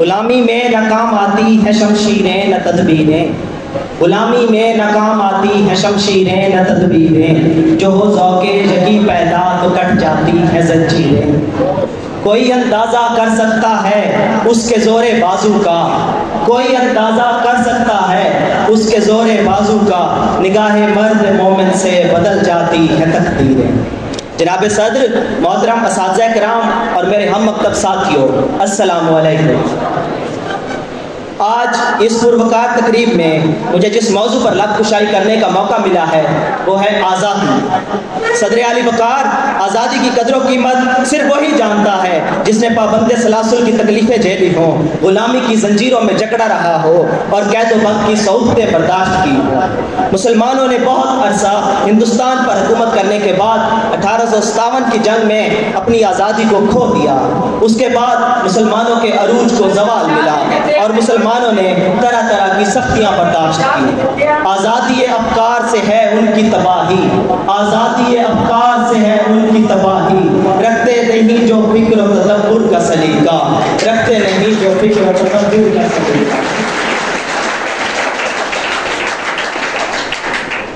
غلامی میں ناکام آتی ہے شمشیریں، نہ تدبیریں۔ غلامی میں ناکام آتی ہے شمشیریں، نہ تدبیریں۔ جو ہو ذوق یقی پیدا تو کٹ جاتی ہے زنجیریں۔ کوئی اندازہ کر سکتا ہے اس کے زور بازو کا؟ کوئی اندازہ کر سکتا ہے اس کے زور بازو کا؟ نگاہ مرد مومن سے بدل جاتی ہے تقدیریں۔ جناب صدر، محترم اساتذہ کرام اور میرے ہم مکتب ساتھیوں، السلام علیکم۔ آج اس پروکار تقریب میں مجھے جس موضوع پر لب کشائی کرنے کا موقع ملا ہے، وہ ہے آزادی۔ صدر علی بکار آزادی کی قدر و قیمت صرف وہی جانتا ہے جس نے پابند سلاسل کی تکلیفیں جھیلی ہوں، غلامی کی زنجیروں میں جکڑا رہا ہو اور قید و بند کی سعودتیں برداشت کی ہوں۔ مسلمانوں نے بہت عرصہ ہندوستان پر حکومت کرنے کے بعد اٹھارہ سو ستاون کی جنگ میں اپنی آزادی کو کھو دیا۔ اس کے بعد مسلمانوں کے عروج کو زوال ملا۔ اور مسلمانوں نے طرح طرح کی سختیاں برداشت کی۔ آزادی افکار سے ہے ان کی تباہی۔ آزادی افکار سے ہے ان کی تباہی۔ رکھتے نہیں جو فکر و تدبر کا سلیقہ۔ رکھتے نہیں جو فکر و تدبر کا سلیقہ۔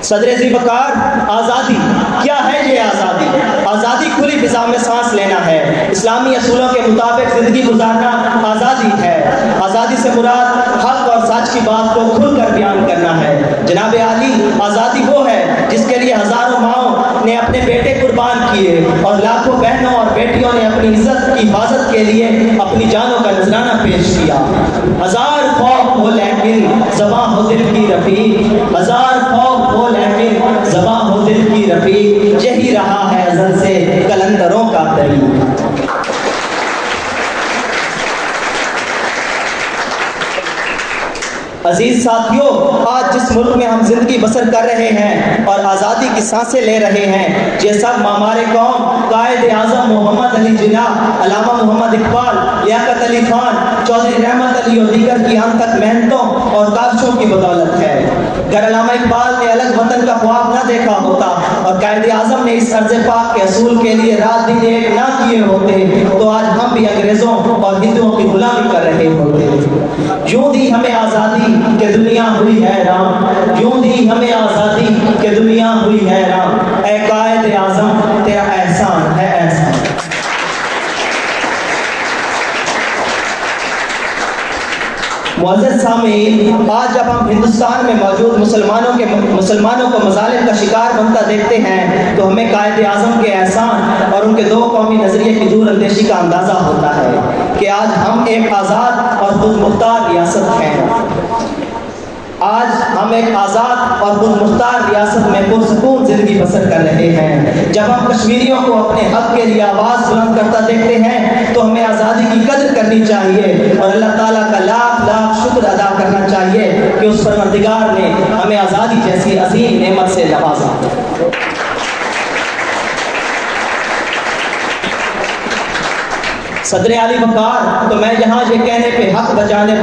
صدر زی بکار، آزادی۔ کیا ہے یہ آزادی؟ آزادی کھلی فضا میں سانس لینا ہے۔ اسلامی اصولوں کے مطابق زندگی گزارنا آزادی ہے۔ آزادی سے مراد حق اور سچ کی بات کو کھل کر بیان کرنا ہے۔ جناب عالی، آزادی وہ ہے جس کے لیے ہزاروں ماؤں نے اپنے بیٹے قربان کیے اور لاکھوں بہنوں اور بیٹیوں نے اپنی عزت کی حفاظت کے لیے اپنی جانوں کا نذرانہ پیش کیا۔ ہزار خوف ہو لیکن زباں ہو دل کی رفیق۔ ہزار کا طریق عزیز ساتھیوں، آج جس ملک میں ہم زندگی بسر کر رہے ہیں اور آزادی کی سانسیں لے رہے ہیں، یہ سب مامار قوم، قائد اعظم محمد علی جناح، علامہ محمد اقبال، لیاقت علی خان، چودھری رحمت علی اور دیگر کی ہم تک محنتوں اور کاشوں کی بدولت ہے۔ اگر علامہ اقبال نے الگ وطن کا خواب نہ دیکھا ہوتا اور قائد اعظم نے اس عرض پاک کے اصول کے لیے رات دن ایک نہ کیے ہوتے، تو آج ہم بھی انگریزوں اور ہندوؤں کی غلامی کر رہے ہوتے یوں دی ہمیں آزادی کہ دنیا ہوئی حیران، یوں دی ہمیں آزادی کہ دنیا ہوئی حیران۔ اے قائد اعظم، تیرا احسان ہے احسان معزز سامعین، آج جب ہم ہندوستان میں موجود مسلمانوں کے مسلمانوں کو مظالم کا شکار بنتا دیکھتے ہیں، تو ہمیں قائد اعظم کے احسان اور ان کے دو قومی نظریے کی دور اندیشی کا اندازہ ہوتا ہے کہ آج ہم ایک آزاد اور خود مختار ریاست ہیں آج ہم ایک آزاد اور خود مختار ریاست میں پرسکون زندگی بسر کر رہے ہیں۔ جب ہم کشمیریوں کو اپنے حق کے لیے آواز بلند کرتا دیکھتے ہیں، تو ہمیں آزادی کی قدر کرنی چاہیے اور اللہ تعالیٰ کا لاکھ لاکھ شکر ادا کرنا چاہیے کہ اس پروردگار نے ہمیں آزادی جیسی عظیم نعمت سے نوازا۔ صدر علی بکار، تو میں یہاں یہ کہنے پہ حق بجانے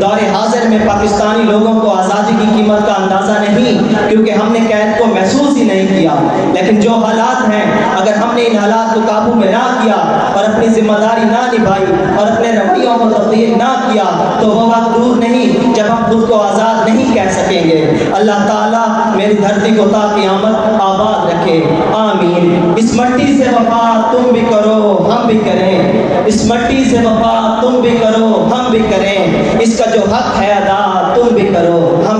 دور حاضر میں پاکستانی لوگوں کو آزادی کی قیمت کا اندازہ نہیں، کیونکہ ہم نے قید کو محسوس ہی نہیں کیا۔ لیکن جو حالات ہیں، اگر ہم نے ان حالات کو قابو میں نہ کیا اور اپنی ذمہ داری نہ نبھائی اور اپنے رویوں کو تبدیل نہ کیا، تو وہ وقت دور نہیں جب ہم خود کو آزاد نہیں کہہ سکیں گے۔ اللہ تعالیٰ میری دھرتی کو تا قیامت آباد کے۔ آمین۔ اس مٹی سے وفا تم بھی کرو، ہم بھی کریں۔ اس مٹی سے وفا تم بھی کرو، ہم بھی کریں۔ اس کا جو حق ہے ادا، تم بھی کرو، ہم